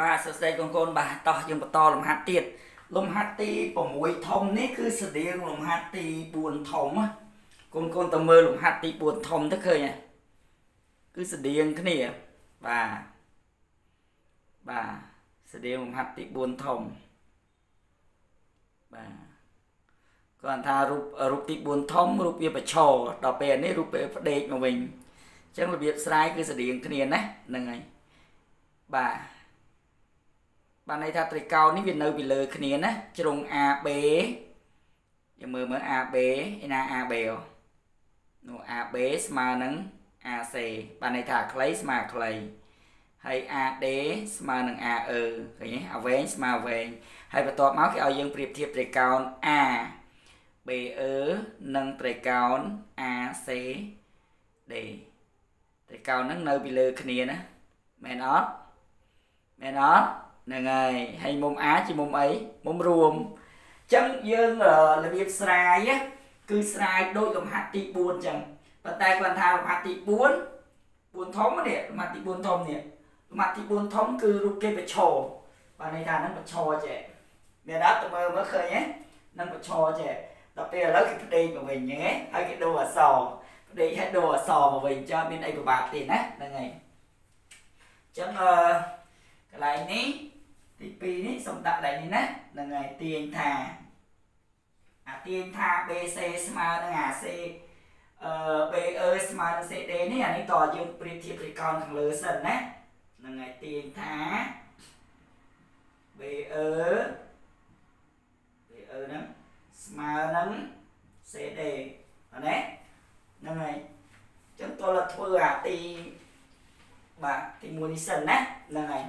បាទសួស្តីកូនកូនបាទតោះយើងបន្តលំហាត់ទៀតលំហាត់ទី6ធំនេះគឺស្តៀងលំហាត់ទី4ធំកូនកូនទៅមើលលំហាត់ទី4ធំទៅឃើញគឺស្តៀងគ្នាបាទបាទស្តៀងលំហាត់ទី4ធំបាទគាត់ថារូបរូបទី4ធំរូបវាប្រឈរដល់ពេលនេះរូបពេលផ្ដេកមកវិញអញ្ចឹងរបៀបស្រាយគឺស្តៀងគ្នាណាហ្នឹងហើយបាទ បានន័យថាត្រីកោណនេះវានៅពីលើគ្នាណាជ្រុង AB យើងមើលមើល AB ឯណា AB នោះ AB ស្មើនឹង AC បានន័យថាខ្លីស្មើខ្លីហើយ AD ស្មើនឹង AE ឃើញទេអាវែងស្មើវែងហើយបន្ទាប់មកគេឲ្យយើងប្រៀបធៀបត្រីកោណ A BE និងត្រីកោណ ACD ត្រីកោណហ្នឹងនៅពីលើគ្នាណាមែនអត់មែនអត់ ហ្នឹងហើយហើយមុំ A ជាមុំអីមុំរួមអញ្ចឹងយើងរបៀបស្រាយគឺស្រាយដូចលំហាត់ទី4អញ្ចឹងប៉ុន្តែគាត់ថាលំហាត់ទី4 4ធំនេះលំហាត់ទី4ធំនេះលំហាត់ទី4ធំគឺរូបគេប្រឈរបាទន័យថាហ្នឹងប្រឈរចេះមានអត់ទៅមើលមើលឃើញទេហ្នឹងប្រឈរចេះដល់ពេលឥឡូវគេផ្ដេកមកវិញអញ្ចឹងហើយគេដូរអសផ្ដេកឲ្យដូរអសមកវិញចុះមានអីពិបាកទេណាហ្នឹងហើយអញ្ចឹងអឺកន្លែងនេះទី2នេះសូម ដាក់កន្លែងនេះណាហ្នឹងហើយទាញថាអាទាញថា BC ស្មើនឹង AC អឺ BE ស្មើនឹង CD នេះអានេះតយើងប្រៀបធៀបត្រីកោណខាងលើសិនណាហ្នឹងហើយទាញថា BE BE ហ្នឹងស្មើនឹង CD អត់ទេហ្នឹងហើយអញ្ចឹងតើធ្វើអាទីបាទទី1នេះសិនណាហ្នឹងហើយ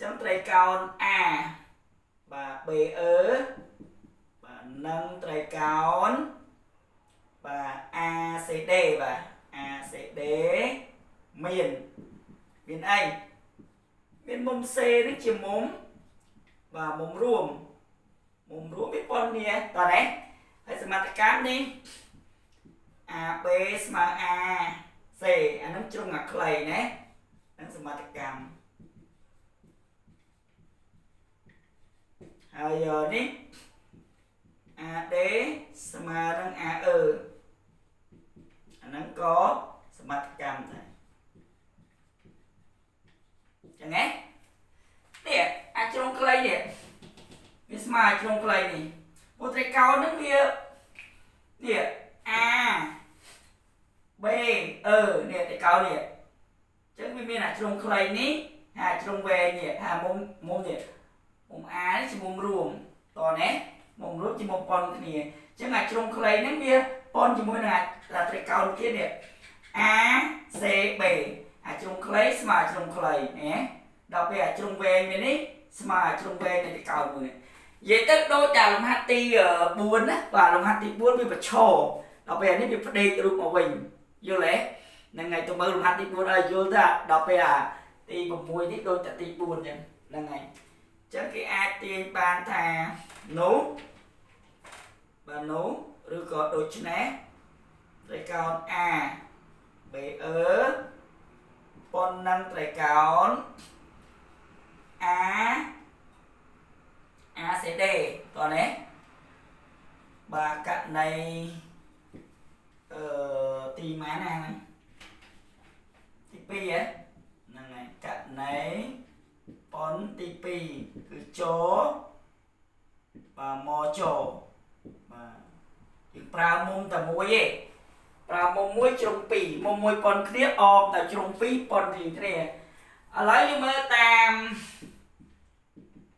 ចឹងត្រីកោណ A បាទ BE បាទនិងត្រីកោណបាទ ACD បាទ ACD មានមានអីមានមុំ C នេះជាមុំបាទមុំរួមមុំរួមវាប៉ុននេះតើណាហើយសមត្ថកម្មនេះ AB ស្មើ A C អានឹងជ្រុងអាខ្លីណានឹងសមត្ថកម្ម ហើយនេះ AD ស្មើនឹង AE អាហ្នឹងក៏សមត្ថកម្មដែរចឹងហ៎នេះអាជ្រុងខ្លីនេះវាស្មើជ្រុងខ្លីនេះពុត្រីកោហ្នឹងវានេះ A B E នេះត្រីកោនេះចឹងវាមានអាជ្រុងខ្លីនេះហើយជ្រុងវែងនេះហើយមុំមុំនេះមុំ A នេះជាមុំរួមតោះណាមុំរួមជាមុំ ប៉ុនគ្នាអញ្ចឹងអាជ្រុងខ្លីហ្នឹងវាប៉ុនជាមួយនឹងអាត្រីកោណ kia នេះ A C B អាជ្រុងខ្លីស្មើជ្រុងខ្លីណាដល់ពេលអាជ្រុងវែងនេះនេះស្មើជ្រុងវែងនៃត្រីកោណមួយនិយាយទៅដូចតែលំហាត់ទី4ណាបាទលំហាត់ទី4វាប្រឈរដល់ពេលនេះវាផ្ដេករូបមកវិញយល់ទេហ្នឹងហើយទៅមើលលំហាត់ទី4ឲ្យយល់ទៅដល់ពេលអាទី6នេះដូចតែទី4អញ្ចឹងហ្នឹងហើយចឹងគេអាចទាញបានថានោះ បាទនោះឬក៏ដូចនេះត្រីកោណ A BE ប៉ុននឹងត្រីកោណ A ACD តោះនេះបាទករណីអឺទីម៉ានណាទី2ហ៎ហ្នឹងហើយករណីប៉ុនទី2គឺចបាទមកចបាទយើង ប្រើមុំតែមួយទេប្រើមុំមួយជ្រុង2មុំមួយប៉ុនគ្នាអមតែជ្រុង2ប៉ុនរៀងគ្នាឥឡូវយើងមើលតាម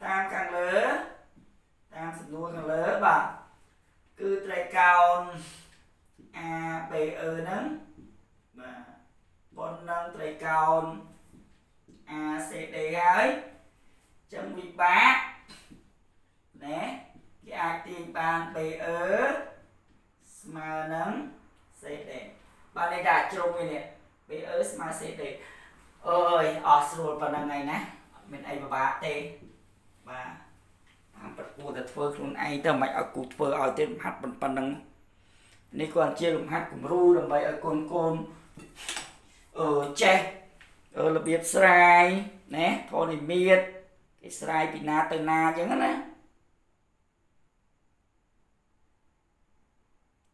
តាមខាងលើតាមសំណួរខាងលើបាទគឺត្រីកោណ A B E ហ្នឹងបាទប៉ុននឹងត្រីកោណ ACD ហើយចឹងវិបាកណែគេអាចទាញបាន BE ស្មើនឹង CD បាទនេះថាជ្រុងវានេះ BE ស្មើ CD អើយអស់ស្រួលប៉ុណ្្នឹងហើយណាអត់មានអីពិបាកទេបាទតាមប្រគួរតែធ្វើខ្លួនឯងទៅមិនឲ្យគូធ្វើឲ្យទៀតហាត់ប៉ុណ្្នឹងនេះគាត់ជាលំហាត់គំរូដើម្បីឲ្យកូនកូនអឺចេះរបៀបស្រាយណាធននិមិត្តគេស្រាយពីណាទៅណាអញ្ចឹងណា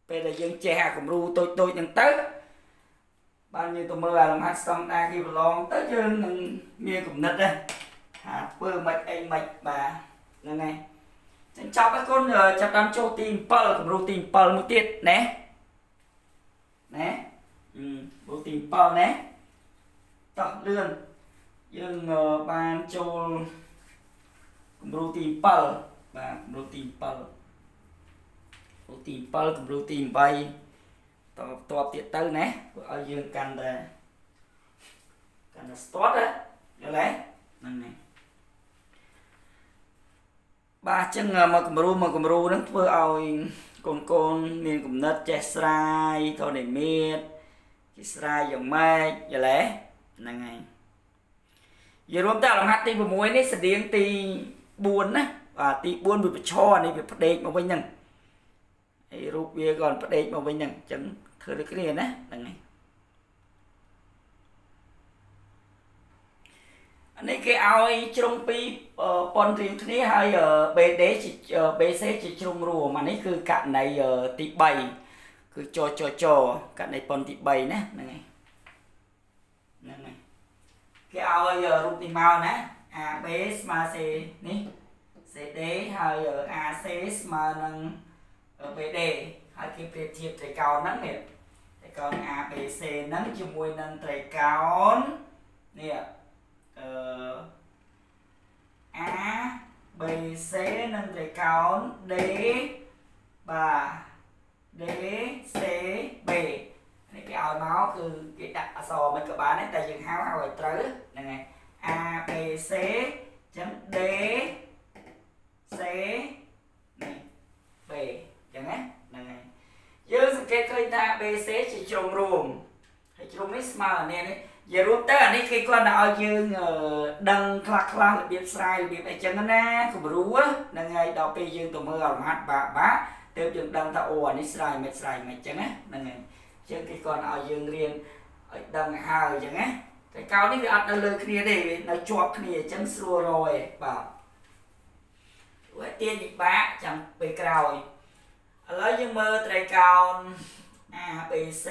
ពេលដែលយើងចេះអាគំរូតូចតូចហ្នឹងទៅបានយើងទៅមើលអាលំហាត់ស្តង់ដាគេប្រឡងទៅយើងនឹងមានគំនិតដែរថាធ្វើមិនអីមិនបាទហ្នឹងហើយចឹងចប់ហើយកូនចាប់តាមចូលទី7គំរូទី7មួយទៀតណាណាអឺគំរូទី7ណាតោះលឿនយើងបានចូលគំរូទី7បាទគំរូទី7 គំរូទី7គំរូទី8តតបទៀតទៅណាធ្វើឲ្យយើងកាន់តែកាន់តែស្ទាត់ណាយល់ទេហ្នឹងហើយបាទអញ្ចឹងមកគំរូមកគំរូហ្នឹងធ្វើឲ្យកូនកូនមានគំនិតចេះស្រាយធននិមិត្តគេស្រាយយ៉ាងម៉េចយល់ទេហ្នឹងហើយនិយាយរួមទៅលំហាត់ទី6នេះស្តៀងទី4ណាបាទទី4វាប្រឈរនេះវាផ្ដេកមកវិញហ្នឹង ហើយរូបវាក៏ផ្ដេកមកវិញហ្នឹងអញ្ចឹងធ្វើដូចគ្នាណាហ្នឹងហើយអានេះគេឲ្យជ្រុងពីរប៉ុនរៀងគ្នាហើយ BD ជា BC ជាជ្រុងរួមអានេះគឺករណីទី3គឺចចចករណីប៉ុនទី3ណាហ្នឹងហើយហ្នឹងហើយគេឲ្យរូបនេះមកណា AB ស្មើ C នេះ CD ហើយ AC ស្មើនឹង BD ហើយគេប្រៀបធៀបត្រីកោណហ្នឹងនេះត្រីកោណ ABC ហ្នឹងជាមួយនឹងត្រីកោណនេះអឺ A B C និងត្រីកោណ D បាទ D C B នេះគេឲ្យមកគឺគេដាក់អក្សរមិនក៏បានដែរតែយើងហៅហៅឲ្យត្រូវហ្នឹងហើយ A B C អញ្ចឹង D C នេះ B អញ្ចឹងណាហ្នឹងហើយយើងសង្កេត ឃើញថា BC ជាជ្រុងរួមហើយជ្រុងនេះស្មើនេះនេះនិយាយរួមទៅអានេះគេគាត់តែឲ្យយើងដឹងខ្លះខ្លះរបៀបស្រាយរបៀបអីចឹងណាគំរូហ្នឹងហើយដល់ពេលយើងទៅមើលអរមហាត់បាក់បាក់ទើបយើងដឹងថាអូអានេះស្រាយមិនស្រាយមិនចឹងណាហ្នឹងហើយចឹងគេគាត់ឲ្យយើងរៀនឲ្យដឹងហើយចឹងណាតែកោនេះវាអត់នៅលើគ្នាទេវានៅជាប់គ្នាអញ្ចឹងស្រួលរយបាទវាទាញពិបាកចាំពេលក្រោយឥឡូវយើងមើលត្រីកោណ ABC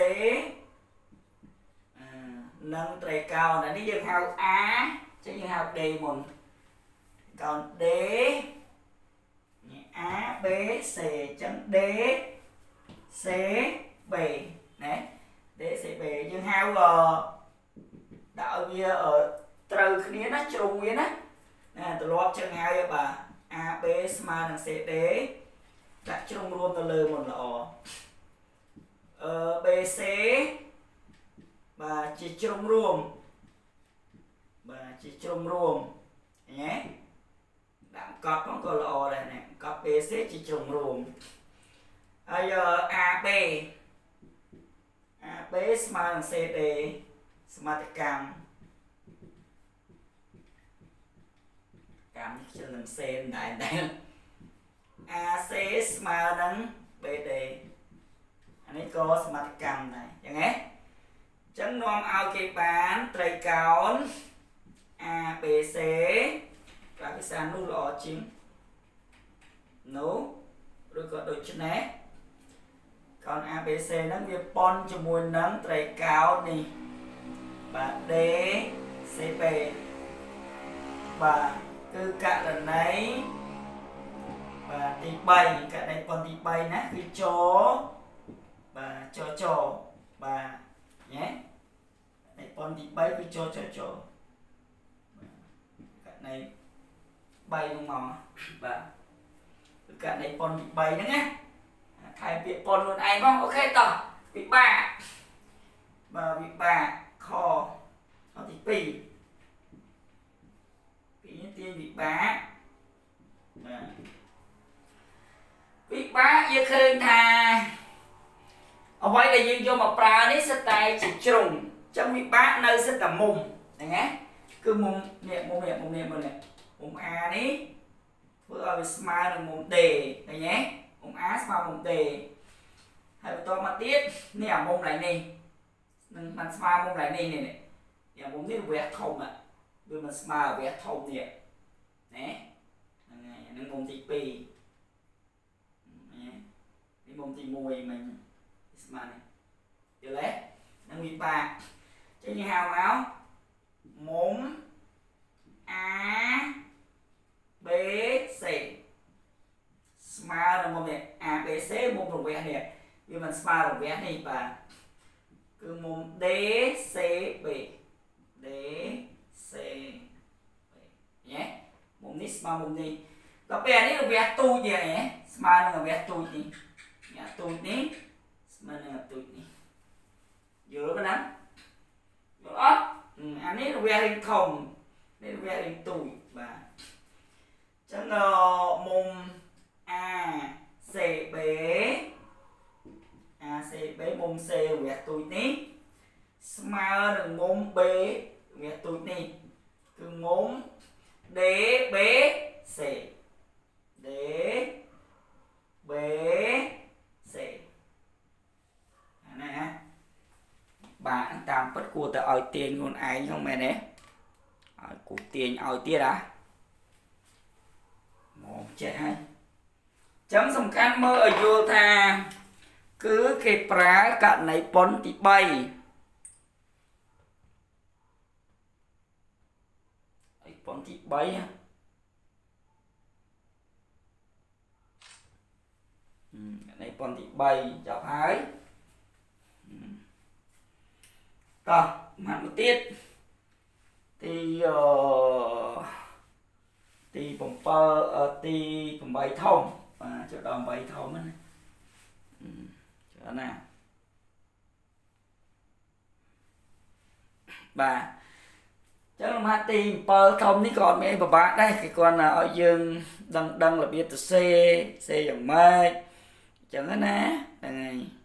និងត្រីកោណអានេះយើងហៅ A ចឹងយើងហៅ D មុនកោណ D A B C ចឹង D C B ណា D C B យើងហៅដាក់ឲ្យវាត្រូវគ្នាណាជ្រុងវាណាណាទម្លាប់ចឹងហៅបាទ A B ស្មើនឹង C D ដាក់ជ្រុងរួមទៅលើមុនល្អ អឺ B C បាទជាជ្រុងរួមបាទជាជ្រុងរួមញ៉េដាក់កត់ផងក៏ល្អដែរណាកត់ BC ជាជ្រុងរួមហើយ AB AB ស្មើនឹង CD សមត្ថកម្មកម្មជិលនឹងសេនដែរដែរ AC ស្មើនឹង BD អានេះក៏សមត្ថកម្មដែរអញ្ចឹងហ៎ចឹងនាំឲ្យគេបានត្រីកោណ ABC ប្រាភាសានោះល្អជាងនោះឬក៏ដូចនេះកោណ ABC ហ្នឹងវាប៉ុនជាមួយនឹងត្រីកោណនេះបាទ D CP បាទគឺករណីបាទទី3ករណីប៉ុនទី3ណាគឺចបាទចចបាទញ៉េនៃប៉ុនទី3គឺ ចចចករណី3នោះមកបាទគឺករណីប៉ុនទី3ហ្នឹងណាខែពាក្យប៉ុនខ្លួនឯងផងអូខេតោះវិបាកបាទវិបាកខខទី2ពីនេះទាញវិបាកបាទវិបាកយើងឃើញថាអ្វីដែលយើងយកមកប្រើនេះសិតតែជាជ្រុងអញ្ចឹងវិបាកនៅសិតតែមុំហ្នឹងណាគឺមុំនេះមុំនេះមុំនេះមុំនេះមុំ A នេះធ្វើឲ្យវាស្មើនឹងមុំ D ឃើញទេមុំ A ស្មើមុំ D ហើយបន្តមកទៀតនេះអាមុំឡើងនេះនឹងបានស្មើមុំឡើងនេះនេះយ៉ាងមុំនេះវះធំវាមិនស្មើវះធំនេះណាហ្នឹងហើយហ្នឹងមុំទី2នេះមុំទី1មិញស្មើនេះយល់ទេនឹងវិបាក ចឹងយើងហៅមកមុំ A B C ស្មើនឹងមុំនេះ A B C មុំរង្វះនេះវាមិនស្មើរង្វះនេះបាទគឺមុំ D C B D C B ញ៉េមុំនេះស្មើមុំនេះដល់ពេលនេះរង្វះទូចនេះស្មើនឹងរង្វះទូចនេះញ៉ាទូចនេះស្មើនឹងទូចនេះយល់ទេណាយល់អត់ អានេះរង្វះរីធំនេះរង្វះរីទូចបាទចឹងមុំ A C B ACB មុំ C រយៈទូចនេះស្មើនឹងមុំ B រយៈទូចនេះគឺមុំ D B C D B C អានេះណាបាទតាមពិតគួរតែឲ្យទាញខ្លួន ឯងហ្នឹងមែនទេឲ្យគូទាញឲ្យទៀតហ៎មកចេះហើយចឹងសំខាន់មើលឲ្យយល់ថា គឺគេប្រើករណីប៉ុនទី3អីប៉ុនទី3ណានៃប៉ុនទី3ចប់ហើយ តោះមកមួយទៀតទីអទី7ទី8ធំបាទចូលដល់8ធំណាណាបាទចឹងលំហាត់ទី7ធំនេះក៏អត់មានពិបាកដែរគេគាត់ឲ្យយើងដឹងដឹងរបៀបទៅសេសេយ៉ាងម៉េចចឹងណាហ្នឹងហើយ